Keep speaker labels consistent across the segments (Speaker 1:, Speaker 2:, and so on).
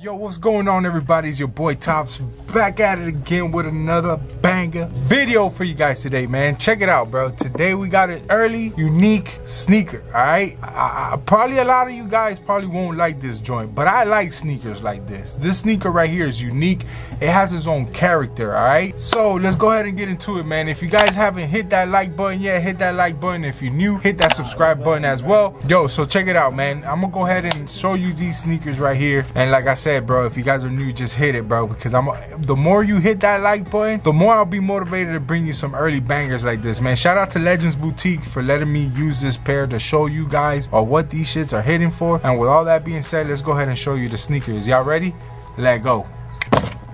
Speaker 1: Yo, what's going on everybody? It's your boy Topz back at it again with another banger video for you guys today, man. Check it out, bro. Today we got an early, unique sneaker, all right? I, I, probably a lot of you guys probably won't like this joint, but I like sneakers like this. This sneaker right here is unique. It has its own character, all right? So let's go ahead and get into it, man. If you guys haven't hit that like button yet, hit that like button. If you're new, hit that subscribe button as well. Yo, so check it out, man. I'm gonna go ahead and show you these sneakers right here. And like I said, said, bro, if you guys are new, just hit it, bro. Because I'm the more you hit that like button, the more I'll be motivated to bring you some early bangers like this, man. Shout out to Legends Boutique for letting me use this pair to show you guys or what these shits are hitting for. And with all that being said, let's go ahead and show you the sneakers. Y'all ready? Let go.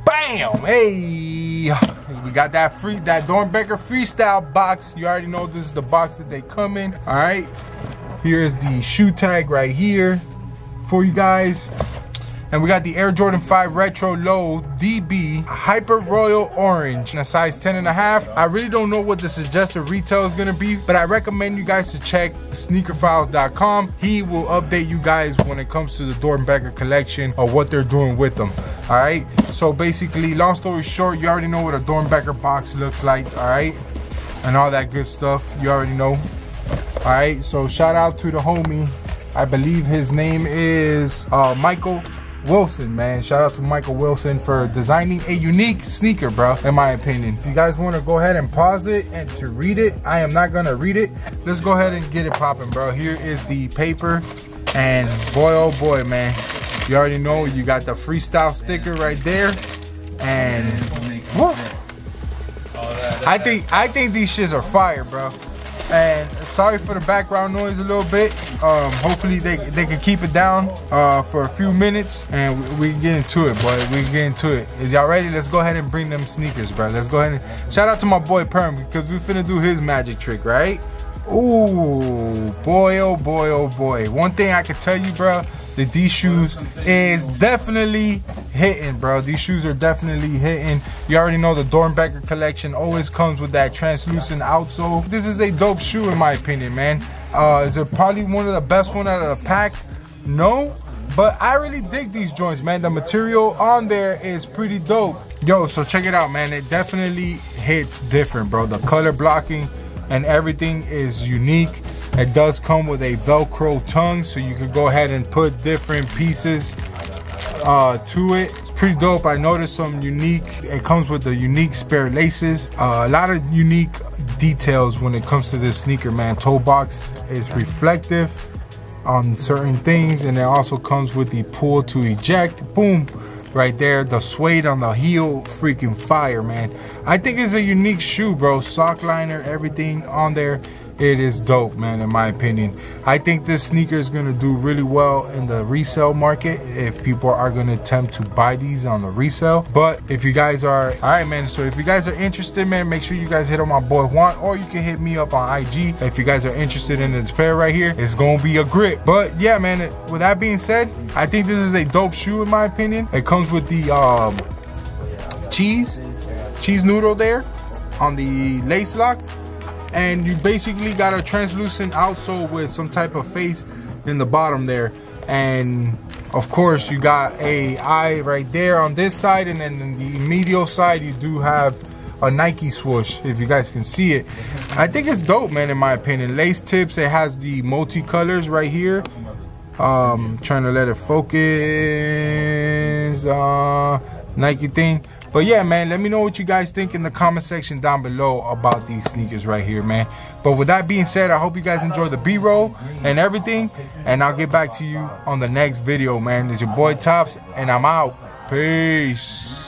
Speaker 1: Bam! Hey! We got that free that Doernbecher freestyle box. You already know this is the box that they come in. Alright. Here's the shoe tag right here for you guys. And we got the Air Jordan 5 Retro Low DB Hyper Royal Orange in a size 10 and a half. I really don't know what the suggested retail is gonna be, but I recommend you guys to check sneakerfiles.com. He will update you guys when it comes to the Doernbecher collection or what they're doing with them. All right. So basically, long story short, you already know what a Doernbecher box looks like. All right. And all that good stuff. You already know. All right. So shout out to the homie. I believe his name is uh, Michael Wilson, man. Shout out to Michael Wilson for designing a unique sneaker, bro, in my opinion. If you guys want to go ahead and pause it and to read it, I am not going to read it. Let's go ahead and get it popping, bro. Here is the paper. And boy, oh boy, man. You already know you got the freestyle sticker right there. And whoop. I think I think these shits are fire, bro. And sorry for the background noise a little bit. Um, hopefully they, they can keep it down uh, for a few minutes and we, we can get into it, boy. We can get into it. Is y'all ready? Let's go ahead and bring them sneakers, bro. Let's go ahead and shout out to my boy Perm because we finna do his magic trick, right? Ooh, boy, oh boy, oh boy. One thing I can tell you, bro, the D shoes is definitely hitting, bro. These shoes are definitely hitting. You already know the Doernbecher collection always comes with that translucent outsole. This is a dope shoe in my opinion, man. Uh, is it probably one of the best one out of the pack? No, but I really dig these joints, man. The material on there is pretty dope. Yo, so check it out, man. It definitely hits different, bro. The color blocking and everything is unique. It does come with a Velcro tongue, so you can go ahead and put different pieces uh, to it. It's pretty dope. I noticed some unique, it comes with the unique spare laces. Uh, a lot of unique details when it comes to this sneaker, man. Toe box is reflective on certain things, and it also comes with the pull to eject. Boom right there. The suede on the heel, freaking fire, man. I think it's a unique shoe, bro. Sock liner, everything on there it is dope, man, in my opinion. I think this sneaker is going to do really well in the resale market if people are going to attempt to buy these on the resale. But if you guys are, all right, man, so if you guys are interested, man, make sure you guys hit on my boy Juan or you can hit me up on IG. If you guys are interested in this pair right here, it's going to be a grip. But yeah, man, with that being said, I think this is a dope shoe in my opinion. It comes with the um, cheese, cheese noodle there on the lace lock and you basically got a translucent outsole with some type of face in the bottom there. And of course you got a eye right there on this side. And then the medial side you do have a Nike swoosh if you guys can see it. I think it's dope man in my opinion. Lace tips it has the multicolors right here. Um trying to let it focus uh Nike thing but yeah, man, let me know what you guys think in the comment section down below about these sneakers right here, man. But with that being said, I hope you guys enjoy the B-roll and everything. And I'll get back to you on the next video, man. It's your boy Topz, and I'm out. Peace.